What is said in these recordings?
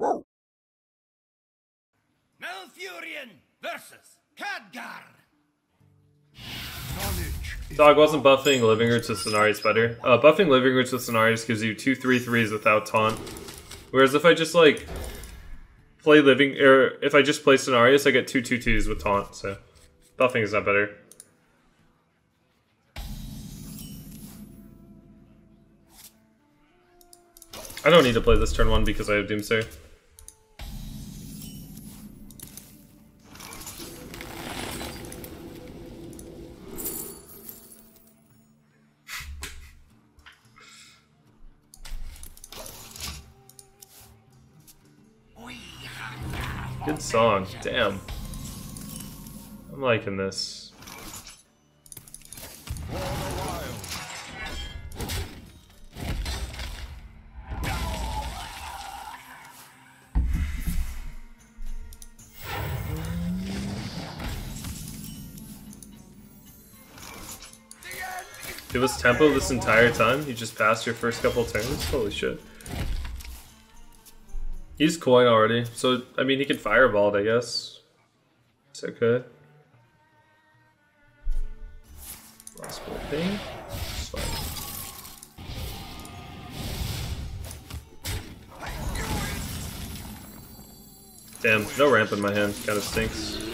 Malfurion versus Khadgar. Dog wasn't buffing Living Roots with Cenarius better. Uh, buffing Living Roots with Cenarius gives you two three threes without taunt. Whereas if I just like play Living, or if I just play Cenarius, I get two two twos with taunt. So buffing is not better. I don't need to play this turn one because I have Doomsayer. Good song. Damn. I'm liking this. It was tempo this entire time? You just passed your first couple turns? Holy shit. He's coin already, so I mean he can fireball it, I guess. It's okay. Lost thing. Damn, no ramp in my hand. Kind of stinks.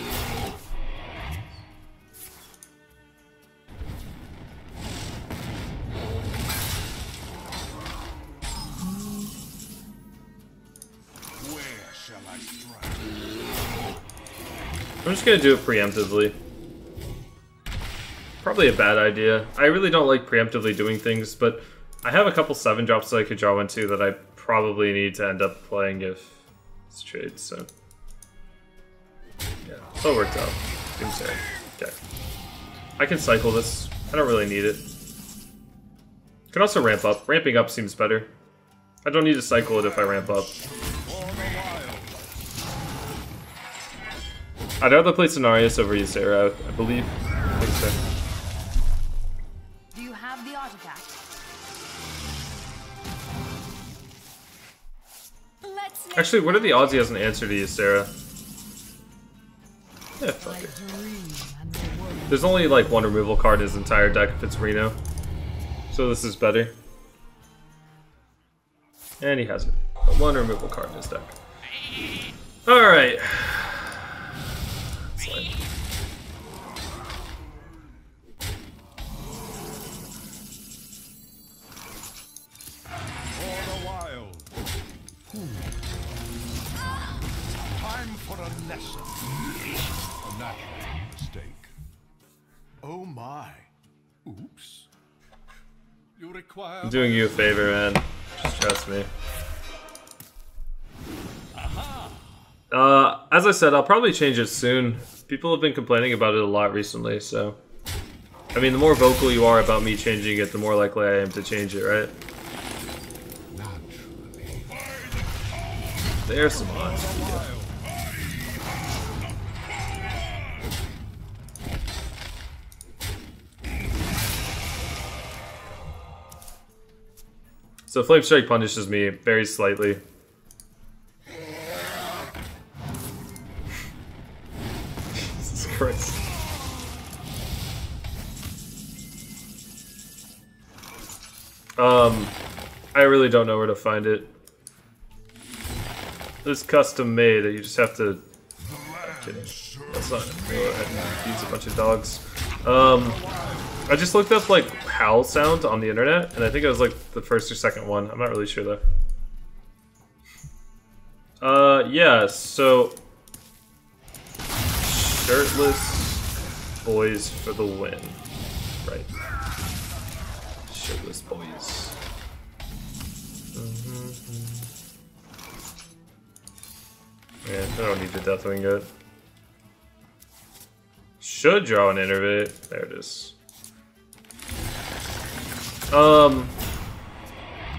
I'm just gonna do it preemptively. Probably a bad idea. I really don't like preemptively doing things, but I have a couple 7 drops that I could draw into that I probably need to end up playing if it's trade, so... Yeah, so it worked out. Doomsayer. Okay. I can cycle this. I don't really need it. Can also ramp up. Ramping up seems better. I don't need to cycle it if I ramp up. I'd rather play Cenarius over Ysera, I believe. I think so. Do you have the artifact? Actually, what are the odds he has an answer to Ysera? Yeah, fuck it. There's only like one removal card in his entire deck if it's Reno. So this is better. And he has it. One removal card in his deck. Alright. I'm doing you a favor, man. Just trust me. Uh, as I said, I'll probably change it soon. People have been complaining about it a lot recently, so... I mean, the more vocal you are about me changing it, the more likely I am to change it, right? There's some odds. So Flame Strike punishes me very slightly. Jesus Christ. Um, I really don't know where to find it. It's custom made. You just have to. That's not. Go ahead and use a bunch of dogs. Um, I just looked up like howl sound on the internet, and I think it was like the first or second one. I'm not really sure though. Uh, yeah. So, shirtless boys for the win. Right. Shirtless boys. Yeah, I don't need the Deathwing yet. Should draw an Innervate. There it is. Um,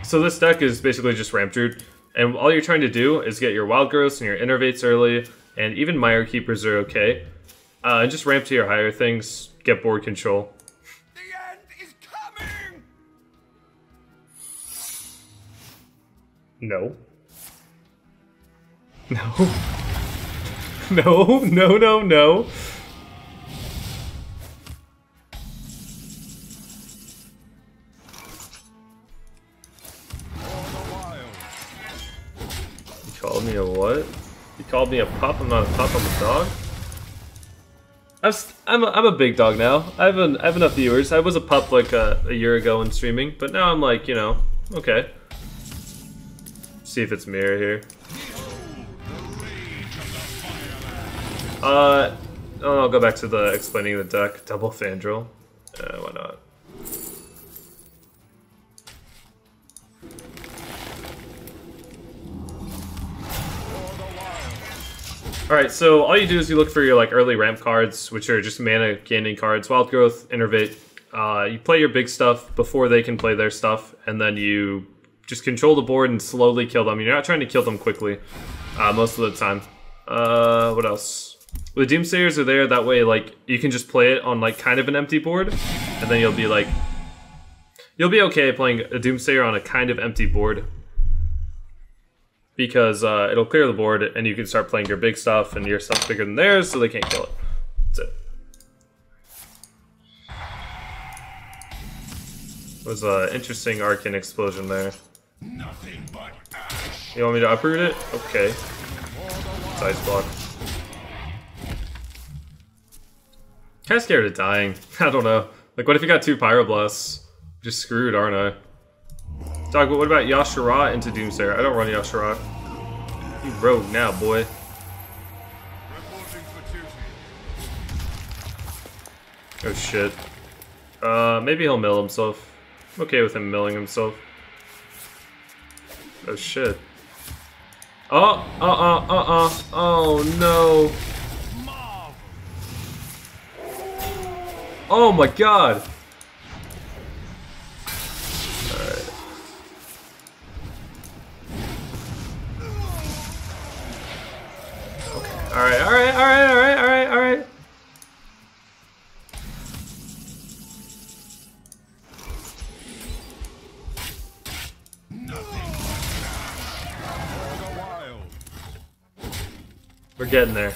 so this deck is basically just Ramp Druid, and all you're trying to do is get your Wild Growths and your Innervates early, and even Mire Keepers are okay. Uh, and just ramp to your higher things, get board control. The end is coming! No. No. No, no, no, no. Called me a what? You called me a pup? I'm not a pup, I'm a dog? I'm, I'm, a, I'm a big dog now. I have, an, I have enough viewers. I was a pup like a, a year ago in streaming, but now I'm like, you know, okay. See if it's mirror here. Uh, I'll go back to the explaining the deck. Double Fandral. Uh, why not? Alright, so all you do is you look for your like early ramp cards, which are just mana gaining cards, Wild Growth, Innervate. Uh, you play your big stuff before they can play their stuff, and then you just control the board and slowly kill them. You're not trying to kill them quickly, uh, most of the time. Uh, what else? The Doomsayers are there, that way like you can just play it on like kind of an empty board, and then you'll be like you'll be okay playing a Doomsayer on a kind of empty board because uh, it'll clear the board and you can start playing your big stuff and your stuff's bigger than theirs, so they can't kill it. That's it. Was an interesting Arcane explosion there. Nothing but ash. You want me to uproot it? Okay. Size block. Kinda scared of dying. I don't know. Like, what if you got two Pyroblasts? Just screwed, aren't I? Dog, but what about Y'Shaarj into Doomsayer? I don't run Y'Shaarj. You rogue now, boy. Reporting for duty. Oh shit. Uh, maybe he'll mill himself. I'm okay with him milling himself. Oh shit. Oh, uh, uh, uh, uh. Oh no. Oh my god. Alright, alright, alright, alright, alright, alright. We're getting there.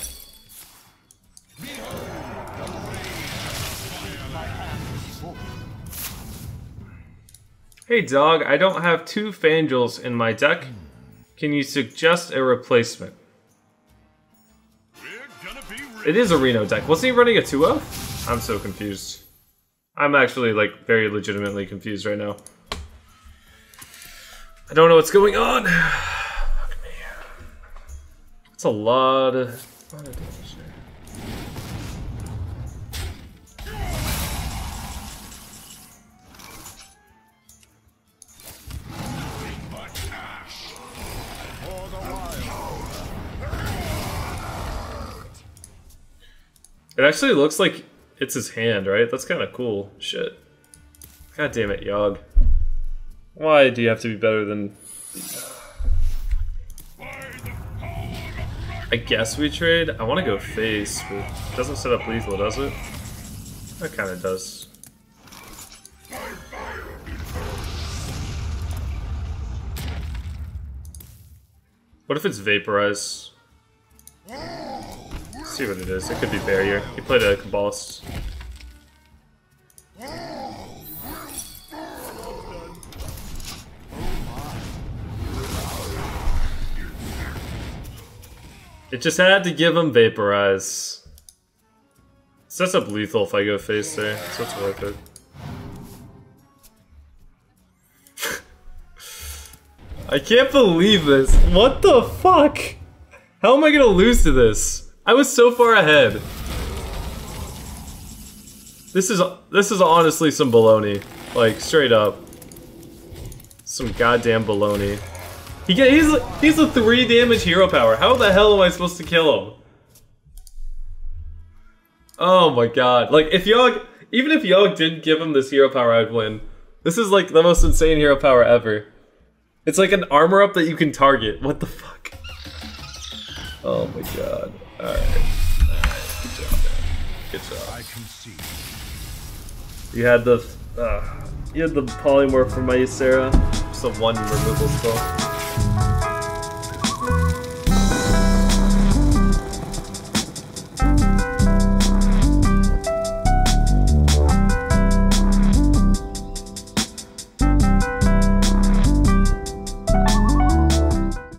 Hey dog, I don't have two Fangels in my deck. Can you suggest a replacement? It is a Reno deck. Wasn't he running a 2-0? I'm so confused. I'm actually like very legitimately confused right now. I don't know what's going on. It's a lot of, lot of damage there. It actually looks like it's his hand, right? That's kind of cool. Shit. God damn it, Yogg. Why do you have to be better than... I guess we trade. I want to go face, but it doesn't set up lethal, does it? That kind of does. What if it's vaporize? Let's see what it is. It could be barrier. He played a Kabbalist. It just had to give him vaporize. Sets up lethal if I go face there, so it's worth it. I can't believe this. What the fuck? How am I gonna lose to this? I was so far ahead. This is this is honestly some baloney. Like straight up. Some goddamn baloney. He get, he's he's a three damage hero power. How the hell am I supposed to kill him? Oh my god. Like if Yogg even if Yogg didn't give him this hero power, I'd win. This is like the most insane hero power ever. It's like an armor up that you can target. What the fuck? Oh my god. Alright. Alright. Good job, man. Good job. I can see. You had the uh, you had the polymorph from my Ysera. Just a one removal spell.